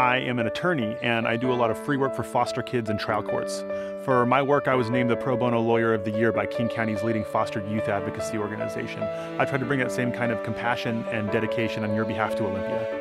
I am an attorney and I do a lot of free work for foster kids and trial courts. For my work, I was named the Pro Bono Lawyer of the Year by King County's leading foster youth advocacy organization. I try to bring that same kind of compassion and dedication on your behalf to Olympia.